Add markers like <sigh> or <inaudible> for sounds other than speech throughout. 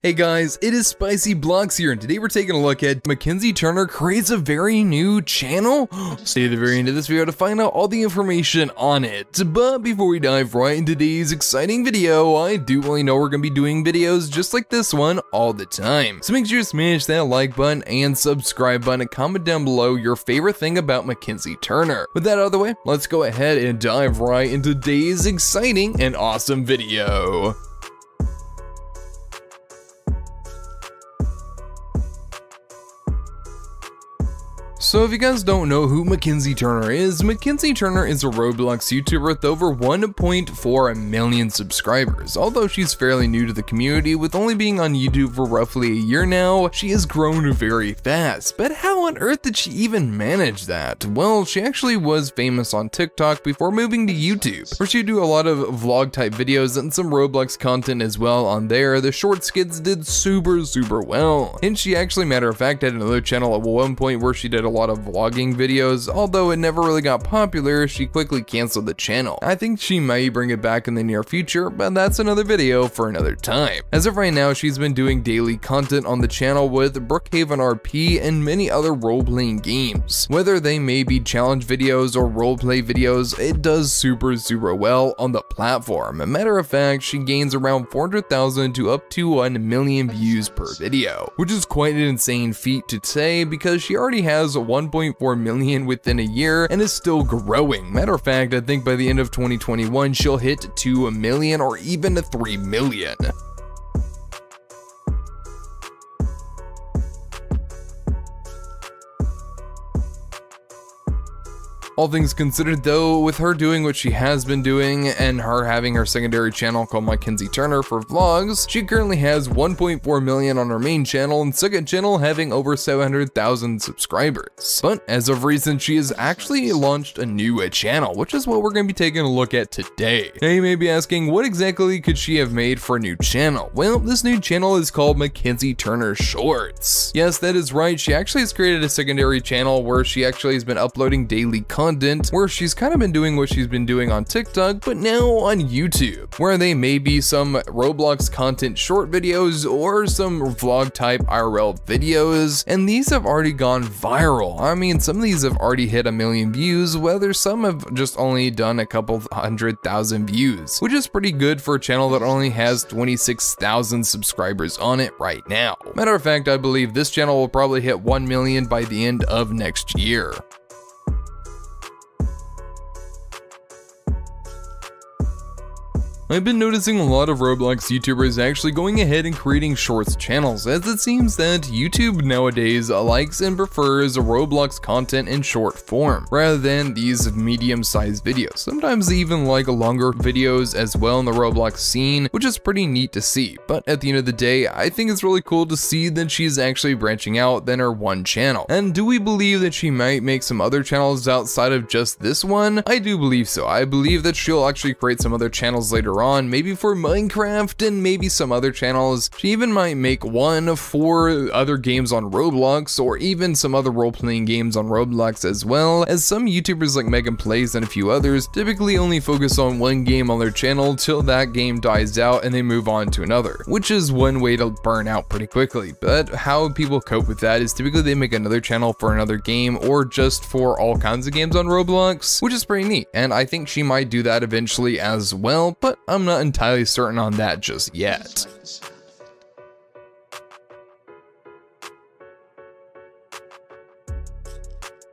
Hey guys, it is Spicy Blox here, and today we're taking a look at Mackenzie Turner creates a very new channel. <gasps> Stay to the very end of this video to find out all the information on it. But before we dive right into today's exciting video, I do only know we're going to be doing videos just like this one all the time. So make sure to smash that like button and subscribe button and comment down below your favorite thing about Mackenzie Turner. With that out of the way, let's go ahead and dive right into today's exciting and awesome video. So if you guys don't know who Mackenzie Turner is, Mackenzie Turner is a Roblox YouTuber with over 1.4 million subscribers. Although she's fairly new to the community, with only being on YouTube for roughly a year now, she has grown very fast. But how on earth did she even manage that? Well, she actually was famous on TikTok before moving to YouTube, where she would do a lot of vlog type videos and some Roblox content as well on there. The short skits did super, super well. And she actually, matter of fact, had another channel at one point where she did a lot of vlogging videos, although it never really got popular, she quickly canceled the channel. I think she might bring it back in the near future, but that's another video for another time. As of right now, she's been doing daily content on the channel with Brookhaven RP and many other role-playing games. Whether they may be challenge videos or roleplay videos, it does super super well on the platform. A matter of fact, she gains around 400,000 to up to 1 million views per video, which is quite an insane feat to say because she already has 1.4 million within a year and is still growing. Matter of fact, I think by the end of 2021, she'll hit 2 million or even 3 million. All things considered though, with her doing what she has been doing and her having her secondary channel called Mackenzie Turner for vlogs, she currently has 1.4 million on her main channel and second channel having over 700,000 subscribers. But as of recent, she has actually launched a new channel, which is what we're going to be taking a look at today. Now you may be asking, what exactly could she have made for a new channel? Well, this new channel is called Mackenzie Turner Shorts. Yes, that is right, she actually has created a secondary channel where she actually has been uploading daily content where she's kind of been doing what she's been doing on TikTok, but now on YouTube, where they may be some Roblox content short videos or some vlog type IRL videos, and these have already gone viral. I mean, some of these have already hit a million views, whether some have just only done a couple hundred thousand views, which is pretty good for a channel that only has 26,000 subscribers on it right now. Matter of fact, I believe this channel will probably hit 1 million by the end of next year. I've been noticing a lot of Roblox YouTubers actually going ahead and creating shorts channels as it seems that YouTube nowadays likes and prefers Roblox content in short form rather than these medium sized videos. Sometimes they even like longer videos as well in the Roblox scene which is pretty neat to see but at the end of the day I think it's really cool to see that she's actually branching out than her one channel. And do we believe that she might make some other channels outside of just this one? I do believe so. I believe that she'll actually create some other channels later on, maybe for Minecraft and maybe some other channels. She even might make one for other games on Roblox or even some other role-playing games on Roblox as well, as some YouTubers like Megan Plays and a few others typically only focus on one game on their channel till that game dies out and they move on to another, which is one way to burn out pretty quickly. But how people cope with that is typically they make another channel for another game or just for all kinds of games on Roblox, which is pretty neat. And I think she might do that eventually as well, but I'm not entirely certain on that just yet.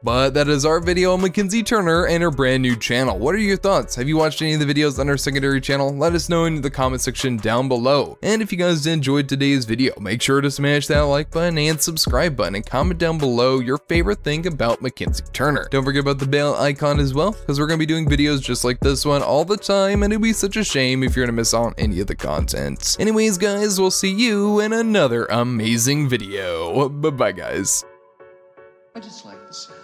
But that is our video on Mackenzie Turner and her brand new channel. What are your thoughts? Have you watched any of the videos on her secondary channel? Let us know in the comment section down below. And if you guys enjoyed today's video, make sure to smash that like button and subscribe button and comment down below your favorite thing about Mackenzie Turner. Don't forget about the bell icon as well, because we're going to be doing videos just like this one all the time, and it'd be such a shame if you're going to miss out on any of the content. Anyways, guys, we'll see you in another amazing video. Bye-bye, guys. I just like the sound.